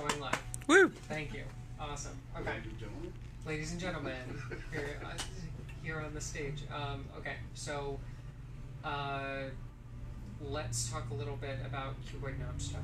going live. Woo! Thank you. Awesome. Okay. Ladies and gentlemen. Ladies and gentlemen, here, uh, here on the stage. Um, okay, so uh, let's talk a little bit about cuboid notch stuff.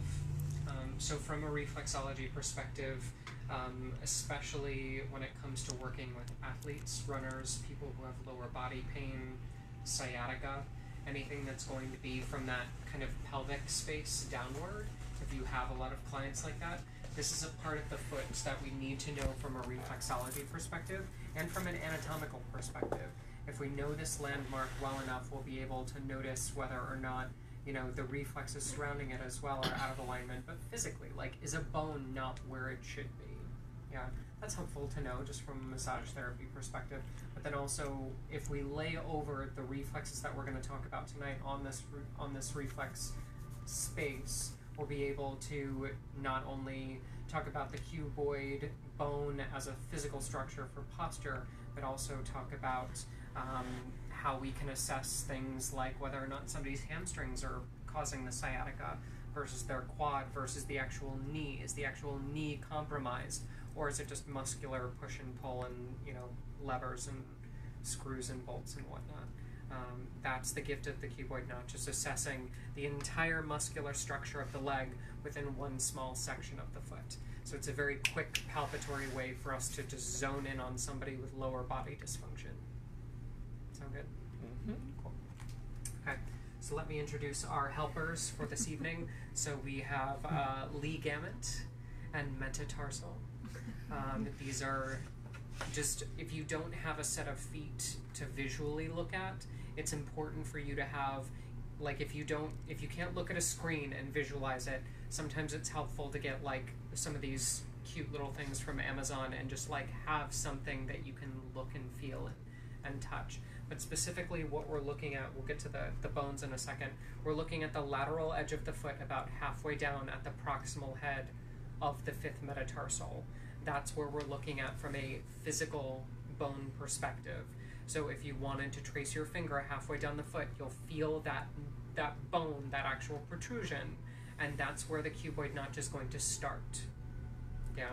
Um, so, from a reflexology perspective, um, especially when it comes to working with athletes, runners, people who have lower body pain, sciatica, anything that's going to be from that kind of pelvic space downward, if you have a lot of clients like that, this is a part of the foot that we need to know from a reflexology perspective and from an anatomical perspective. If we know this landmark well enough, we'll be able to notice whether or not you know the reflexes surrounding it as well are out of alignment. But physically, like, is a bone not where it should be? Yeah, that's helpful to know just from a massage therapy perspective. But then also, if we lay over the reflexes that we're going to talk about tonight on this on this reflex space, we'll be able to not only talk about the cuboid bone as a physical structure for posture, but also talk about um, how we can assess things like whether or not somebody's hamstrings are causing the sciatica versus their quad versus the actual knee. Is the actual knee compromised, or is it just muscular push and pull and you know levers and screws and bolts and whatnot? Um, that's the gift of the cuboid notch, just assessing the entire muscular structure of the leg within one small section of the foot. So it's a very quick palpatory way for us to just zone in on somebody with lower body dysfunction. Sound good? Cool. Okay, so let me introduce our helpers for this evening. So we have uh, Ligament and Metatarsal. Um, these are just if you don't have a set of feet to visually look at, it's important for you to have like if you don't if you can't look at a screen and visualize it, sometimes it's helpful to get like some of these cute little things from Amazon and just like have something that you can look and feel and, and touch. But specifically what we're looking at, we'll get to the, the bones in a second. We're looking at the lateral edge of the foot about halfway down at the proximal head of the fifth metatarsal that's where we're looking at from a physical bone perspective. So if you wanted to trace your finger halfway down the foot, you'll feel that that bone, that actual protrusion, and that's where the cuboid notch is going to start. Yeah.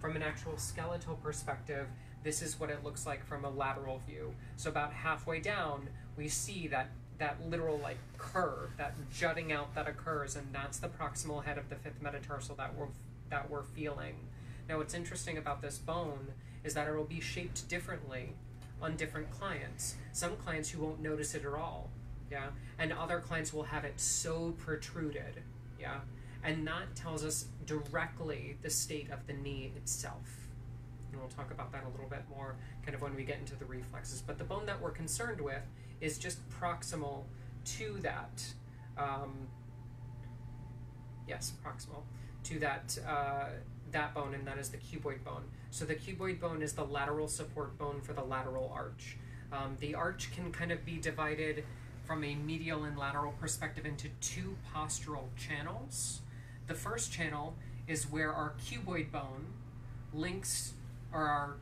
From an actual skeletal perspective, this is what it looks like from a lateral view. So about halfway down, we see that that literal like curve, that jutting out that occurs, and that's the proximal head of the fifth metatarsal that we're that we're feeling. Now, what's interesting about this bone is that it will be shaped differently on different clients. Some clients you won't notice it at all, yeah, and other clients will have it so protruded, yeah, and that tells us directly the state of the knee itself. And we'll talk about that a little bit more kind of when we get into the reflexes. But the bone that we're concerned with is just proximal to that. Um, yes, proximal to that. Uh, that bone, and that is the cuboid bone. So the cuboid bone is the lateral support bone for the lateral arch. Um, the arch can kind of be divided from a medial and lateral perspective into two postural channels. The first channel is where our cuboid bone links, or our,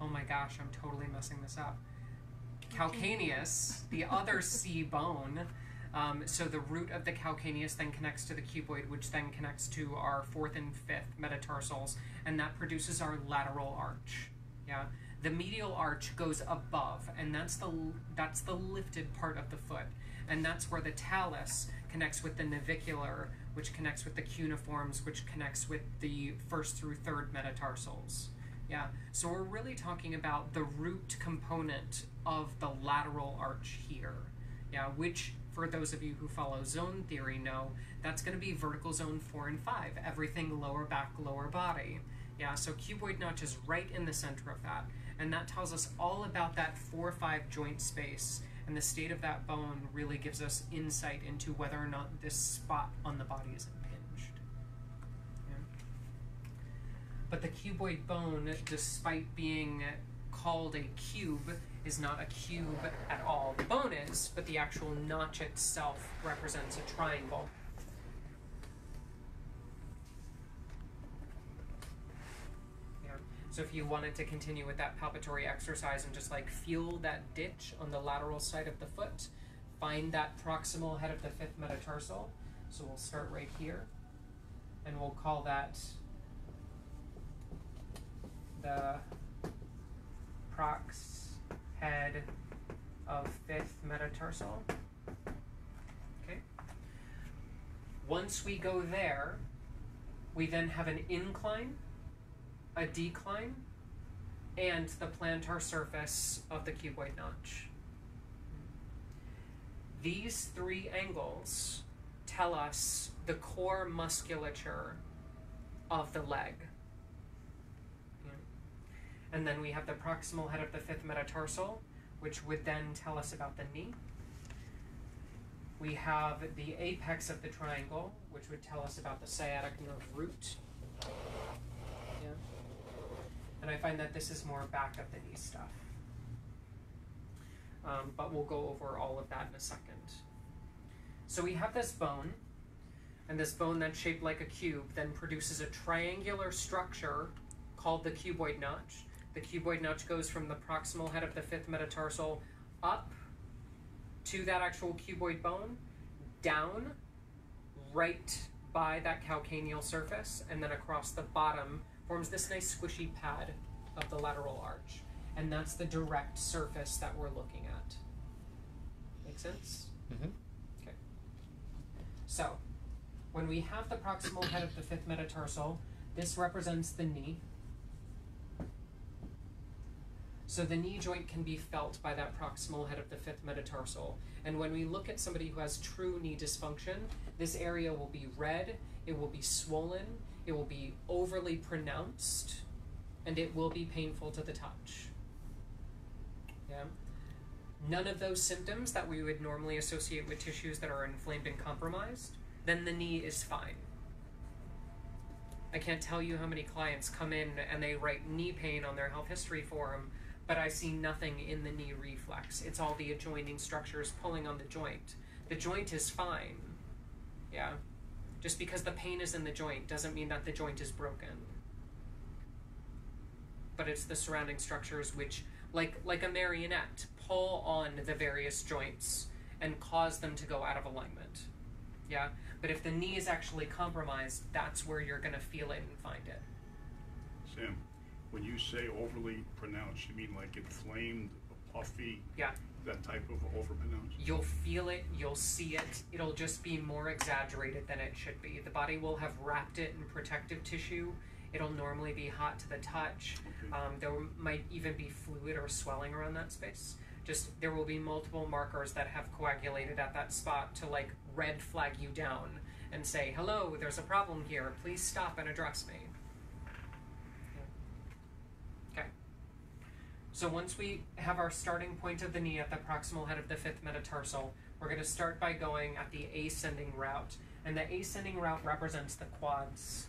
oh my gosh, I'm totally messing this up. Calcaneus, the other C bone, um, so the root of the calcaneus then connects to the cuboid, which then connects to our fourth and fifth metatarsals, and that produces our lateral arch. Yeah, the medial arch goes above, and that's the that's the lifted part of the foot, and that's where the talus connects with the navicular, which connects with the cuneiforms, which connects with the first through third metatarsals. Yeah, so we're really talking about the root component of the lateral arch here. Yeah, which for those of you who follow zone theory know that's going to be vertical zone 4 and 5 everything lower back lower body yeah so cuboid notch is right in the center of that and that tells us all about that 4-5 joint space and the state of that bone really gives us insight into whether or not this spot on the body is impinged yeah. but the cuboid bone despite being called a cube is not a cube at all. The bone is, but the actual notch itself represents a triangle. Yeah. So if you wanted to continue with that palpatory exercise and just like feel that ditch on the lateral side of the foot, find that proximal head of the fifth metatarsal. So we'll start right here and we'll call that the prox head of fifth metatarsal. Okay. Once we go there, we then have an incline, a decline, and the plantar surface of the cuboid notch. These three angles tell us the core musculature of the leg. And then we have the proximal head of the fifth metatarsal, which would then tell us about the knee. We have the apex of the triangle, which would tell us about the sciatic nerve root. Yeah. And I find that this is more back of the knee stuff. Um, but we'll go over all of that in a second. So we have this bone, and this bone that's shaped like a cube then produces a triangular structure called the cuboid notch. The cuboid notch goes from the proximal head of the fifth metatarsal up to that actual cuboid bone, down, right by that calcaneal surface, and then across the bottom forms this nice squishy pad of the lateral arch. And that's the direct surface that we're looking at. Make sense? Mm-hmm. Okay. So, when we have the proximal head of the fifth metatarsal, this represents the knee. So the knee joint can be felt by that proximal head of the fifth metatarsal. And when we look at somebody who has true knee dysfunction, this area will be red, it will be swollen, it will be overly pronounced, and it will be painful to the touch. Yeah. None of those symptoms that we would normally associate with tissues that are inflamed and compromised, then the knee is fine. I can't tell you how many clients come in and they write knee pain on their health history form but I see nothing in the knee reflex. It's all the adjoining structures pulling on the joint. The joint is fine. Yeah. Just because the pain is in the joint doesn't mean that the joint is broken. But it's the surrounding structures which, like like a marionette, pull on the various joints and cause them to go out of alignment. Yeah? But if the knee is actually compromised, that's where you're gonna feel it and find it. Sam, when you say overly pronounced, you mean like inflamed, puffy? Yeah. That type of overpronounced? You'll feel it, you'll see it, it'll just be more exaggerated than it should be. The body will have wrapped it in protective tissue. It'll normally be hot to the touch. Okay. Um, there might even be fluid or swelling around that space. Just there will be multiple markers that have coagulated at that spot to like red flag you down and say, hello, there's a problem here, please stop and address me. Okay. So once we have our starting point of the knee at the proximal head of the fifth metatarsal, we're going to start by going at the ascending route. And the ascending route represents the quads.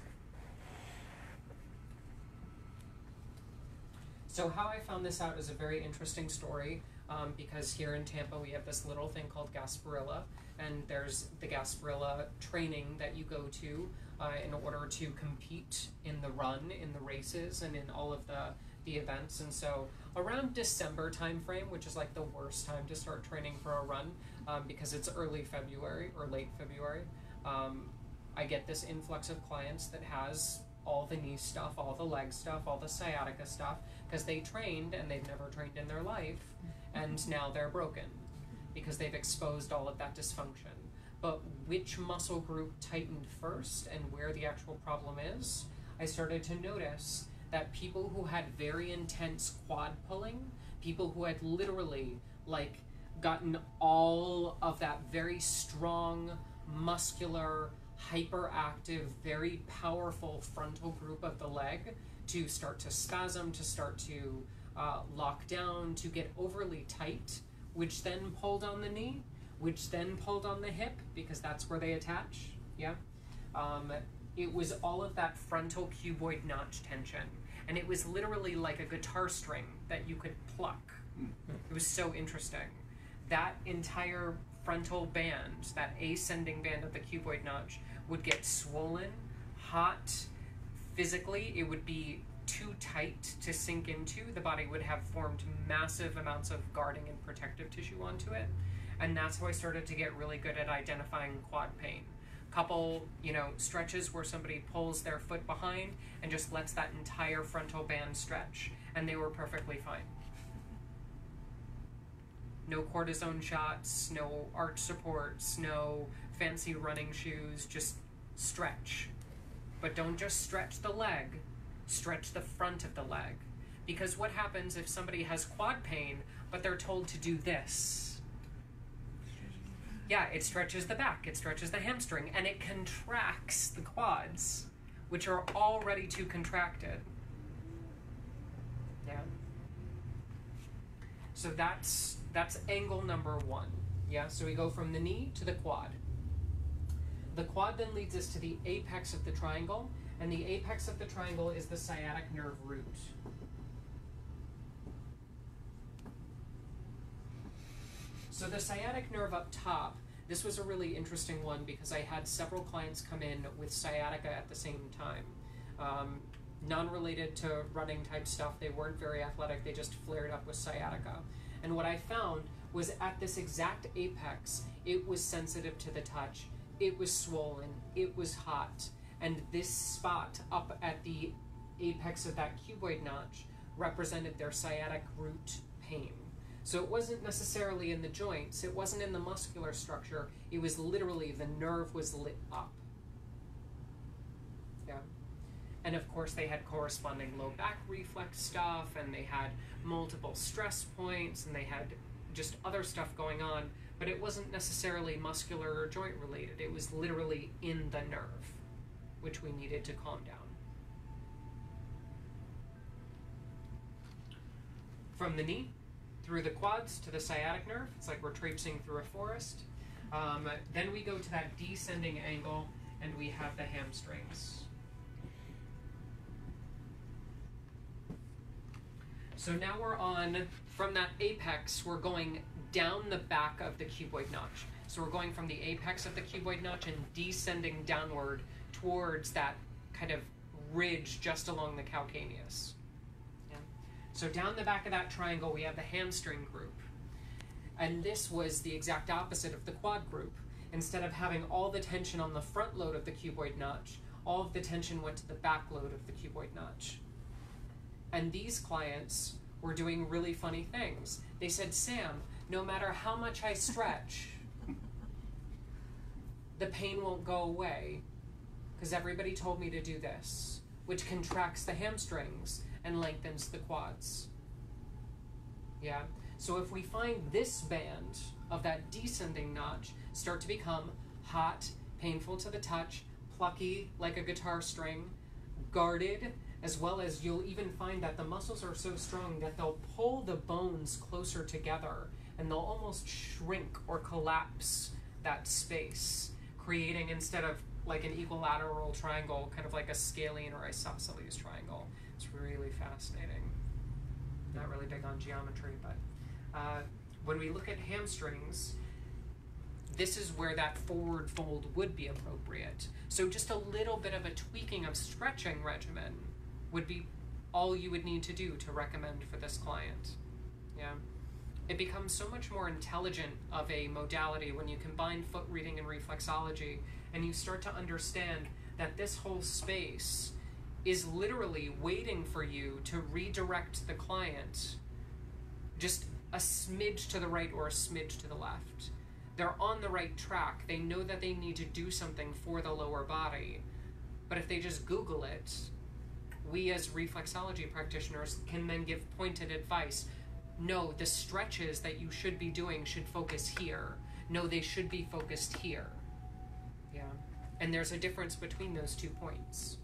So how I found this out is a very interesting story um, because here in Tampa we have this little thing called Gasparilla, and there's the Gasparilla training that you go to uh, in order to compete in the run, in the races, and in all of the the events. And so around December timeframe, which is like the worst time to start training for a run um, because it's early February or late February, um, I get this influx of clients that has all the knee stuff, all the leg stuff, all the sciatica stuff, because they trained and they've never trained in their life, and now they're broken because they've exposed all of that dysfunction. But which muscle group tightened first and where the actual problem is, I started to notice that people who had very intense quad pulling, people who had literally like gotten all of that very strong, muscular, hyperactive, very powerful frontal group of the leg to start to spasm, to start to uh, lock down, to get overly tight, which then pulled on the knee, which then pulled on the hip because that's where they attach. Yeah. Um, it was all of that frontal cuboid notch tension. And it was literally like a guitar string that you could pluck. It was so interesting. That entire frontal band, that ascending band of the cuboid notch, would get swollen, hot. Physically, it would be too tight to sink into. The body would have formed massive amounts of guarding and protective tissue onto it. And that's how I started to get really good at identifying quad pain. Couple, you know, stretches where somebody pulls their foot behind and just lets that entire frontal band stretch, and they were perfectly fine. No cortisone shots, no arch supports, no fancy running shoes, just stretch. But don't just stretch the leg, stretch the front of the leg. Because what happens if somebody has quad pain, but they're told to do this? Yeah, it stretches the back, it stretches the hamstring, and it contracts the quads, which are already too contracted. Yeah. So that's that's angle number one. Yeah, so we go from the knee to the quad. The quad then leads us to the apex of the triangle, and the apex of the triangle is the sciatic nerve root. So the sciatic nerve up top, this was a really interesting one because I had several clients come in with sciatica at the same time. Um, non-related to running type stuff, they weren't very athletic, they just flared up with sciatica. And what I found was at this exact apex, it was sensitive to the touch, it was swollen, it was hot, and this spot up at the apex of that cuboid notch represented their sciatic root pain. So it wasn't necessarily in the joints, it wasn't in the muscular structure, it was literally the nerve was lit up. Yeah. And of course, they had corresponding low back reflex stuff, and they had multiple stress points, and they had just other stuff going on, but it wasn't necessarily muscular or joint related. It was literally in the nerve, which we needed to calm down. From the knee, through the quads to the sciatic nerve. It's like we're traipsing through a forest. Um, then we go to that descending angle and we have the hamstrings. So now we're on, from that apex, we're going down the back of the cuboid notch. So we're going from the apex of the cuboid notch and descending downward towards that kind of ridge just along the calcaneus. So down the back of that triangle, we have the hamstring group. And this was the exact opposite of the quad group. Instead of having all the tension on the front load of the cuboid notch, all of the tension went to the back load of the cuboid notch. And these clients were doing really funny things. They said, Sam, no matter how much I stretch, the pain won't go away because everybody told me to do this, which contracts the hamstrings and lengthens the quads. Yeah? So if we find this band of that descending notch start to become hot, painful to the touch, plucky like a guitar string, guarded, as well as you'll even find that the muscles are so strong that they'll pull the bones closer together and they'll almost shrink or collapse that space, creating instead of like an equilateral triangle, kind of like a scalene or isosceles triangle. It's really fascinating. Not really big on geometry, but uh, when we look at hamstrings, this is where that forward fold would be appropriate. So just a little bit of a tweaking of stretching regimen would be all you would need to do to recommend for this client. Yeah. It becomes so much more intelligent of a modality when you combine foot reading and reflexology and you start to understand that this whole space is literally waiting for you to redirect the client just a smidge to the right or a smidge to the left. They're on the right track. They know that they need to do something for the lower body. But if they just Google it, we as reflexology practitioners can then give pointed advice. No, the stretches that you should be doing should focus here. No, they should be focused here. Yeah. And there's a difference between those two points.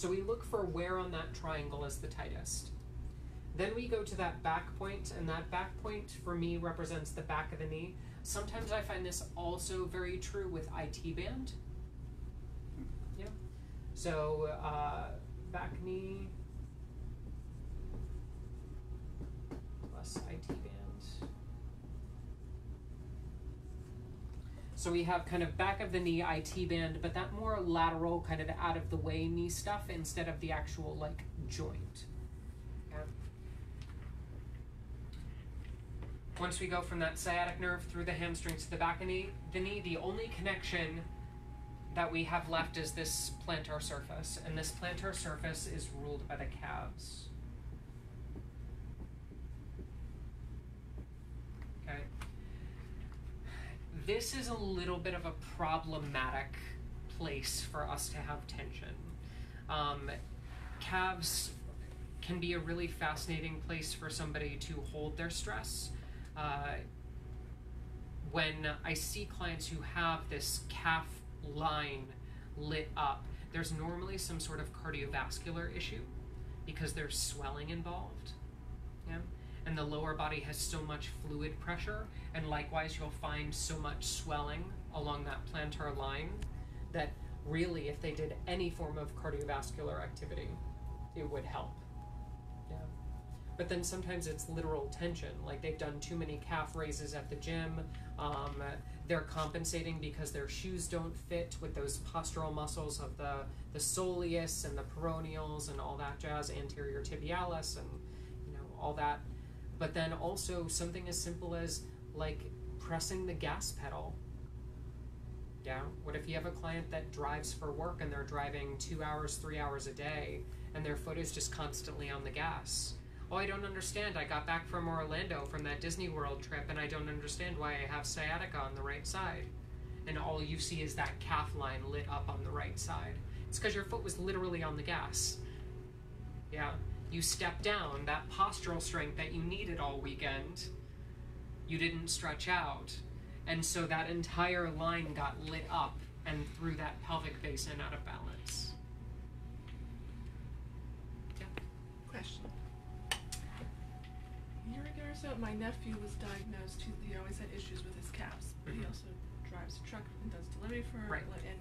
So we look for where on that triangle is the tightest. Then we go to that back point, and that back point for me represents the back of the knee. Sometimes I find this also very true with IT band. Yeah. So uh, back knee plus IT band. So we have kind of back of the knee IT band, but that more lateral, kind of out of the way knee stuff instead of the actual like joint. Once we go from that sciatic nerve through the hamstrings to the back of knee, the knee, the only connection that we have left is this plantar surface, and this plantar surface is ruled by the calves. Okay. This is a little bit of a problematic place for us to have tension. Um, calves can be a really fascinating place for somebody to hold their stress. Uh, when I see clients who have this calf line lit up, there's normally some sort of cardiovascular issue because there's swelling involved. Yeah? And the lower body has so much fluid pressure, and likewise, you'll find so much swelling along that plantar line that really, if they did any form of cardiovascular activity, it would help. Yeah. But then sometimes it's literal tension, like they've done too many calf raises at the gym. Um, they're compensating because their shoes don't fit with those postural muscles of the, the soleus and the peroneals and all that jazz, anterior tibialis and you know all that. But then also something as simple as like pressing the gas pedal. Yeah. What if you have a client that drives for work and they're driving two hours, three hours a day, and their foot is just constantly on the gas? Oh, I don't understand. I got back from Orlando from that Disney World trip, and I don't understand why I have sciatica on the right side. And all you see is that calf line lit up on the right side. It's because your foot was literally on the gas. Yeah. You stepped down, that postural strength that you needed all weekend, you didn't stretch out. And so that entire line got lit up and threw that pelvic basin out of balance. Question. A year ago or so, my nephew was diagnosed. He, he always had issues with his calves, but he Mhm. also drives a truck and does delivery for Right. like, and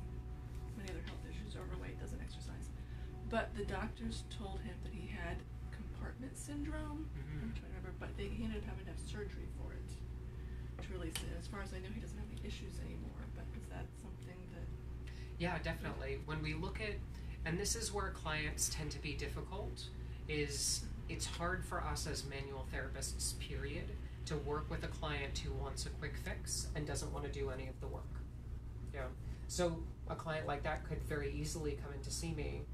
But the doctors told him that he had compartment syndrome. Mhm. I'm trying to remember, but they he ended up having to have surgery for it to release it. As far as I know, he doesn't have any issues anymore. But is that something that? Yeah, definitely. When we look at, and this is where clients tend to be difficult, is it's hard for us as manual therapists, period, to work with a client who wants a quick fix and doesn't want to do any of the work. Yeah. So a client like that could very easily come in to see me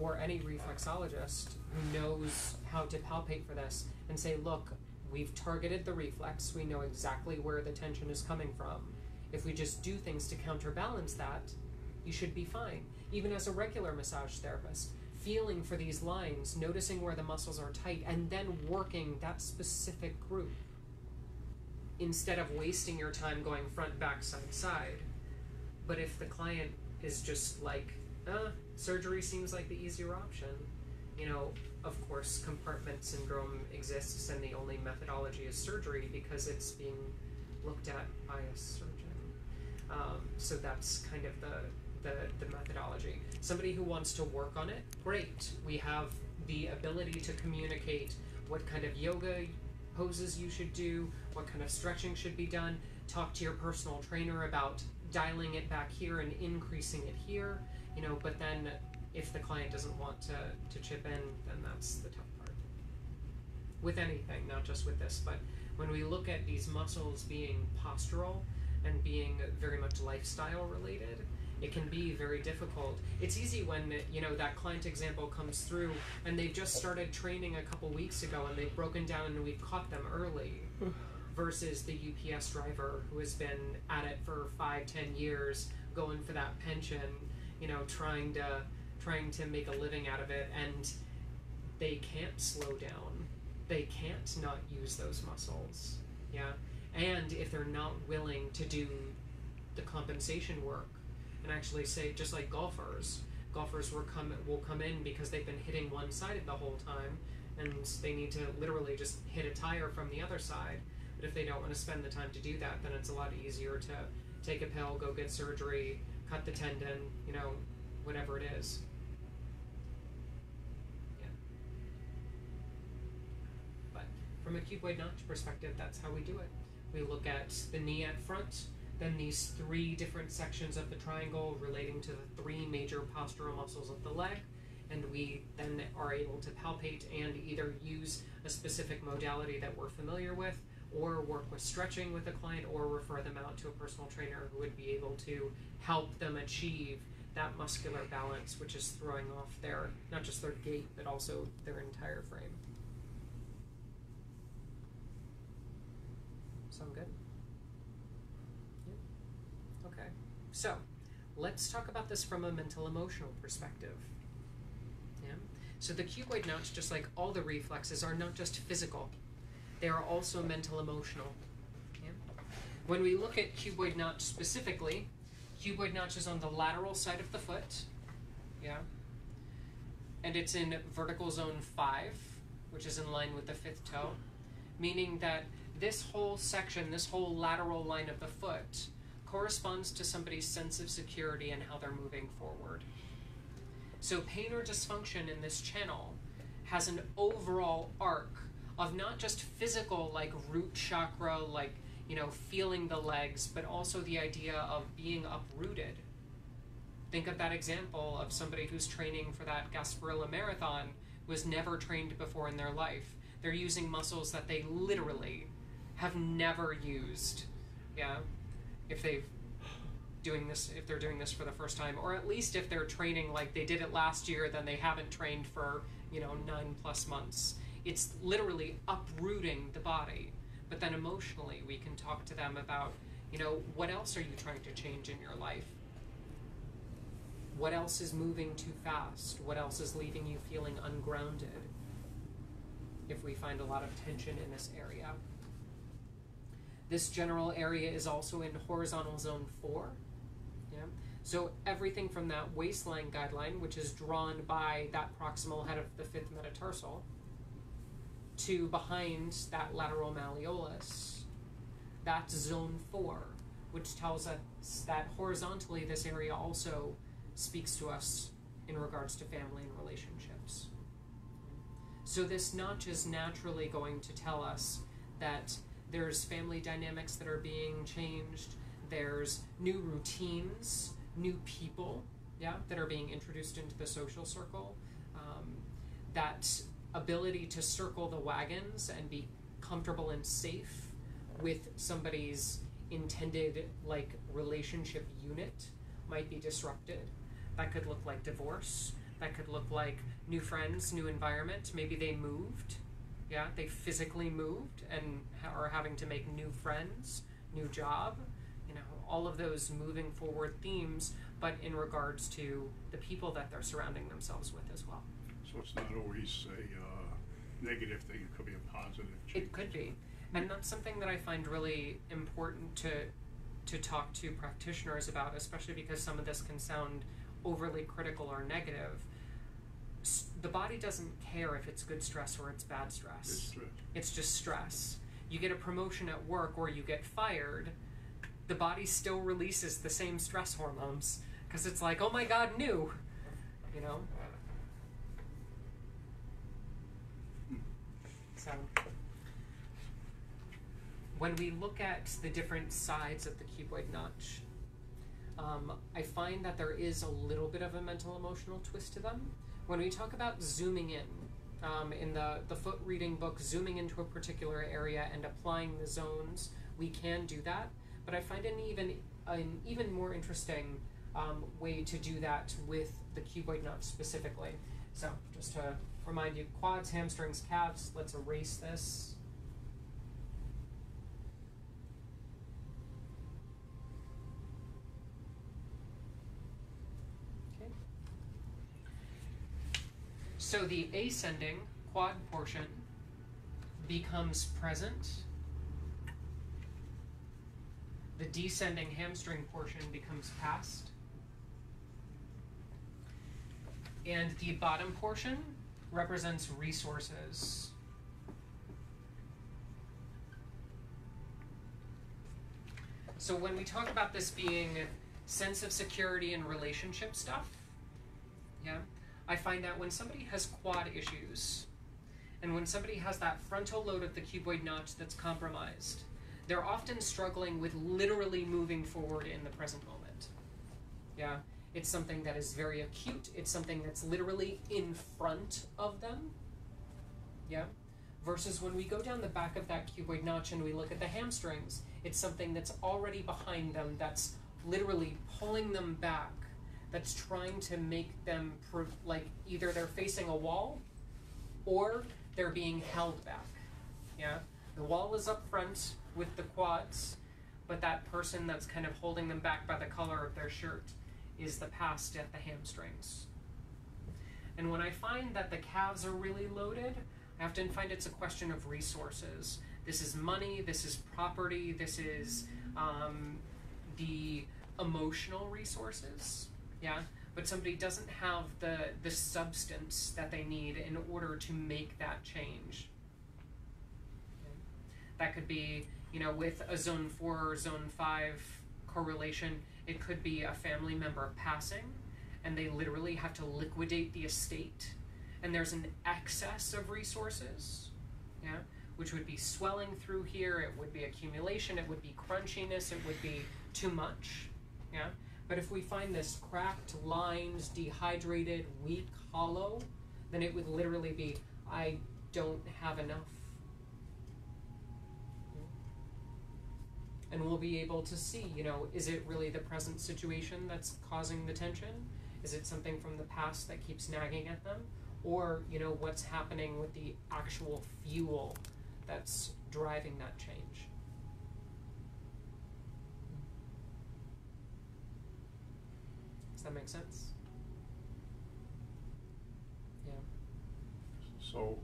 or any reflexologist who knows how to palpate for this and say, look, we've targeted the reflex, we know exactly where the tension is coming from. If we just do things to counterbalance that, you should be fine. Even as a regular massage therapist, feeling for these lines, noticing where the muscles are tight, and then working that specific group instead of wasting your time going front, back, side, side. But if the client is just like, uh, surgery seems like the easier option, you know, of course, compartment syndrome exists, and the only methodology is surgery because it's being looked at by a surgeon. Um, so that's kind of the, the the methodology. Somebody who wants to work on it, great. We have the ability to communicate what kind of yoga poses you should do, what kind of stretching should be done. Talk to your personal trainer about dialing it back here and increasing it here. You know, but then if the client doesn't want to, to chip in, then that's the tough part. With anything, not just with this, but when we look at these muscles being postural and being very much lifestyle related, it can be very difficult. It's easy when you know that client example comes through and they've just started training a couple weeks ago and they've broken down and we've caught them early versus the UPS driver who has been at it for five, ten years, going for that pension, you know, trying to trying to make a living out of it and they can't slow down. They can't not use those muscles. Yeah. And if they're not willing to do the compensation work and actually say just like golfers, golfers will come will come in because they've been hitting one sided the whole time and they need to literally just hit a tire from the other side. But if they don't want to spend the time to do that, then it's a lot easier to take a pill, go get surgery, cut the tendon, you know, whatever it is. Yeah. But from a cuboid notch perspective, that's how we do it. We look at the knee at front, then these three different sections of the triangle relating to the three major postural muscles of the leg, and we then are able to palpate and either use a specific modality that we're familiar with or work with stretching with a client or refer them out to a personal trainer who would be able to help them achieve that muscular balance which is throwing off their not just their gait but also their entire frame. Sound good? Yeah. okay. So let's talk about this from a mental emotional perspective. Yeah. So the cuboid notch just like all the reflexes are not just physical they are also mental emotional when we look at cuboid notch specifically cuboid notch is on the lateral side of the foot. Yeah. And it's in vertical zone 5, which is in line with the fifth toe, meaning that this whole section, this whole lateral line of the foot, corresponds to somebody's sense of security and how they're moving forward. So, pain or dysfunction in this channel has an overall arc of not just physical, like root chakra, like you know, feeling the legs, but also the idea of being uprooted. Think of that example of somebody who's training for that Gasparilla Marathon was never trained before in their life. They're using muscles that they literally have never used. Yeah. If they've doing this if they're doing this for the first time or at least if they're training like they did it last year then they haven't trained for, you know, 9 plus months. It's literally uprooting the body. But then emotionally we can talk to them about you know what else are you trying to change in your life? What else is moving too fast? What else is leaving you feeling ungrounded? If we find a lot of tension in this area. This general area is also in horizontal zone 4 yeah. So everything from that waistline guideline which is drawn by that proximal head of the fifth metatarsal to behind that lateral malleolus. That's zone four, which tells us that horizontally this area also speaks to us in regards to family and relationships. So this notch is naturally going to tell us that there's family dynamics that are being changed, there's new routines, new people, yeah, that are being introduced into the social circle. Um, that ability to circle the wagons and be comfortable and safe with somebody's intended like relationship unit might be disrupted. That could look like divorce. That could look like new friends, new environment. Maybe they moved. Yeah, they physically moved and are having to make new friends, new job. You know, all of those moving forward themes, but in regards to the people that they're surrounding themselves with as well. So it's not always a uh, negative thing, it could be a positive change. It could be. And that's something that I find really important to to talk to practitioners about, especially because some of this can sound overly critical or negative. S- The body doesn't care if it's good stress or it's bad stress. It's stress. It's just stress. You get a promotion at work or you get fired, the body still releases the same stress hormones because it's like, oh my god, new. You know? So, when we look at the different sides of the cuboid notch, um, I find that there is a little bit of a mental emotional twist to them. When we talk about zooming in, um, in the, the foot reading book, zooming into a particular area and applying the zones, we can do that. But I find an even an even more interesting um, way to do that with the cuboid notch specifically. So just to remind you, quads, hamstrings, calves. Let's erase this. Okay. So the ascending quad portion becomes present. The descending hamstring portion becomes past. And the bottom portion represents resources. So when we talk about this being sense of security and relationship stuff, yeah, I find that when somebody has quad issues, and when somebody has that frontal lobe of the cuboid notch that's compromised, they're often struggling with literally moving forward in the present moment. Yeah, it's something that is very acute. It's something that's literally in front of them. Yeah, Versus when we go down the back of that cuboid notch and we look at the hamstrings, it's something that's already behind them, that's literally pulling them back, that's trying to make them like either they're facing a wall or they're being held back. Yeah? The wall is up front with the quads, but that person that's kind of holding them back by the collar of their shirt is the past at the hamstrings. And when I find that the calves are really loaded, I often find it's a question of resources. This is money, this is property, this is um, the emotional resources. Yeah? But somebody doesn't have the, the substance that they need in order to make that change. Okay. That could be, you know, with a zone four or zone five correlation, it could be a family member passing and they literally have to liquidate the estate. And there's an excess of resources yeah which would be swelling through here it would be accumulation it would be crunchiness it would be too much yeah. But if we find this cracked lines dehydrated weak hollow then it would literally be i don't have enough and we'll be able to see you know is it really the present situation that's causing the tension? Is it something from the past that keeps nagging at them? Or you know what's happening with the actual fuel that's driving that change? Does that make sense? Yeah. So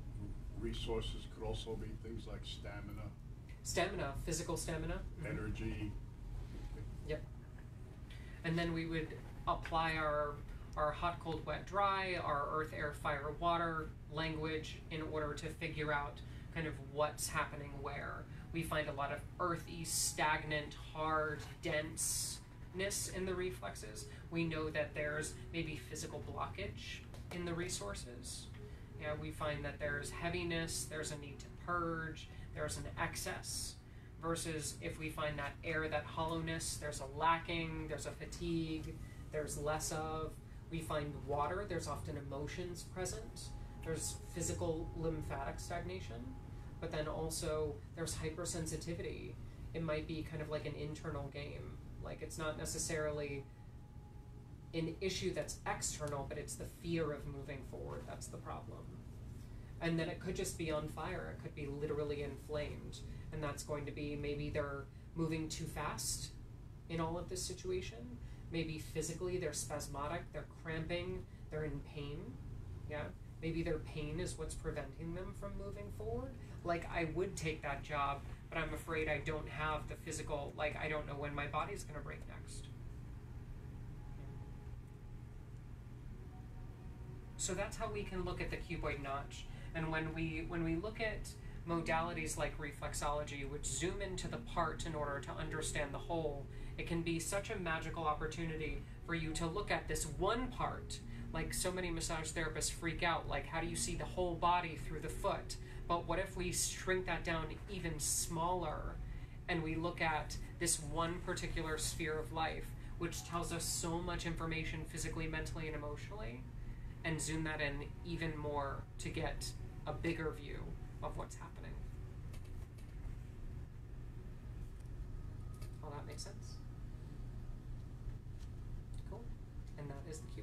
resources could also be things like stamina, stamina physical stamina mhm. energy. Yep. And then we would apply our our hot, cold, wet, dry, our earth, air, fire, water language in order to figure out kind of what's happening where. We find a lot of earthy, stagnant, hard, denseness in the reflexes. We know that there's maybe physical blockage in the resources. Yeah, we find that there's heaviness, there's a need to purge, there's an excess versus if we find that air, that hollowness, there's a lacking, there's a fatigue, there's less of. We find water, there's often emotions present, there's physical lymphatic stagnation, but then also there's hypersensitivity. It might be kind of like an internal game. Like it's not necessarily an issue that's external, but it's the fear of moving forward that's the problem. And then it could just be on fire, it could be literally inflamed and that's going to be maybe they're moving too fast in all of this situation. Maybe physically they're spasmodic, they're cramping, they're in pain. Yeah. Maybe their pain is what's preventing them from moving forward. Like I would take that job, but I'm afraid I don't have the physical like I don't know when my body's going to break next. So that's how we can look at the cuboid notch. And when we when we look at modalities like reflexology, which zoom into the part in order to understand the whole, it can be such a magical opportunity for you to look at this one part. Like so many massage therapists freak out, like, how do you see the whole body through the foot? But what if we shrink that down even smaller and we look at this one particular sphere of life, which tells us so much information physically, mentally, and emotionally, and zoom that in even more to get a bigger view of what's happening? All that makes sense? Cool. And that is the.